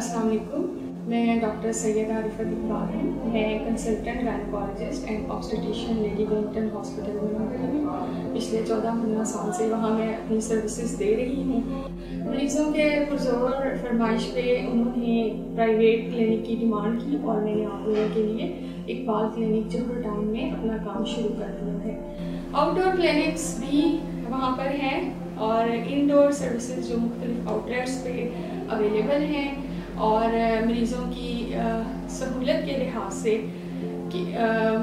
السلام علیکم۔ میں ڈاکٹر سید عارفت اقبال ہوں۔ میں consultant gynaecologist and obstetrician lady Willingdon hospital میں ہوں۔ پچھلے چودہ پندرہ سال سے وہاں میں اپنی سروسز دے رہی ہوں۔ مریضوں کے پرزور فرمائش پہ انہوں نے پرائیویٹ کلینک کی ڈیمانڈ کی اور میں نے آپ لوگوں کے لیے اقبال کلینک جوہر ٹاؤن میں اپنا کام شروع کر دیا ہے۔ آؤٹ ڈور کلینکس بھی وہاں پر ہیں اور انڈور سروسز جو مختلف آؤٹ لیٹس پہ اویلیبل ہیں اور مریضوں کی سہولت کے لحاظ سے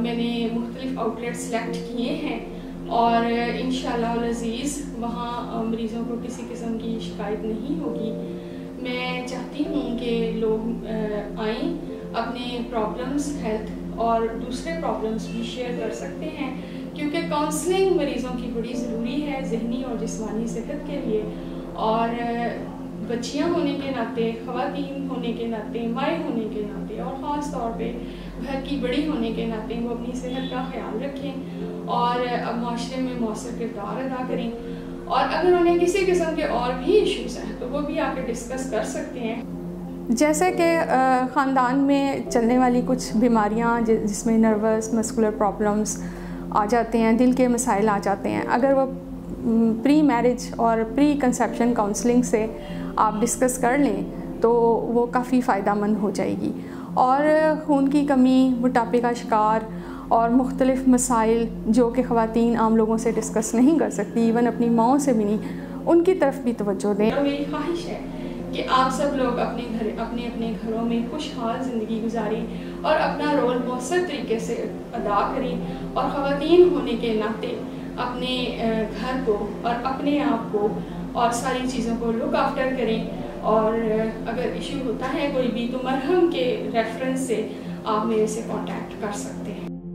میں نے مختلف آؤٹ لیٹ سلیکٹ کیے ہیں اور انشاءاللہ العزیز وہاں مریضوں کو کسی قسم کی شکایت نہیں ہوگی۔ میں چاہتی ہوں کہ لوگ آئیں، اپنے پرابلمس ہیلتھ اور دوسرے پرابلمس بھی شیئر کر سکتے ہیں۔ کیونکہ کاؤنسلنگ مریضوں کی بڑی ضروری ہے ذہنی اور جسمانی صحت کے لیے۔ اور بچیاں ہونے کے ناطے خواتین ہونے کے ناطے مائیں ہونے کے ناطے اور خاص طور پہ گھر کی بڑی ہونے کے ناطے وہ اپنی صحت کا خیال رکھیں اور معاشرے میں مؤثر کردار ادا کریں اور اگر انہیں کسی قسم کے اور بھی ایشوز ہیں تو وہ بھی آ کے ڈسکس کر سکتے ہیں جیسے کہ خاندان میں چلنے والی کچھ بیماریاں جس میں نروس مسکولر پرابلمس آ جاتے ہیں دل کے مسائل آ جاتے ہیں اگر وہ پری میرج اور پری کنسیپشن کاؤنسلنگ سے آپ ڈسکس کر لیں تو وہ کافی فائدہ مند ہو جائے گی۔ اور خون کی کمی، موٹاپے کا شکار اور مختلف مسائل جو کہ خواتین عام لوگوں سے ڈسکس نہیں کر سکتی ایون اپنی ماؤں سے بھی نہیں، ان کی طرف بھی توجہ دیں۔ میری خواہش ہے کہ آپ سب لوگ اپنے گھر، اپنے اپنے گھروں میں خوشحال زندگی گزاریں اور اپنا رول مؤثر طریقے سے ادا کریں اور خواتین ہونے کے ناطے اپنے گھر کو اور اپنے آپ کو اور ساری چیزوں کو لک آفٹر کریں۔ اور اگر ایشو ہوتا ہے کوئی بھی تو مرہم کے ریفرنس سے آپ میرے سے کانٹیکٹ کر سکتے ہیں۔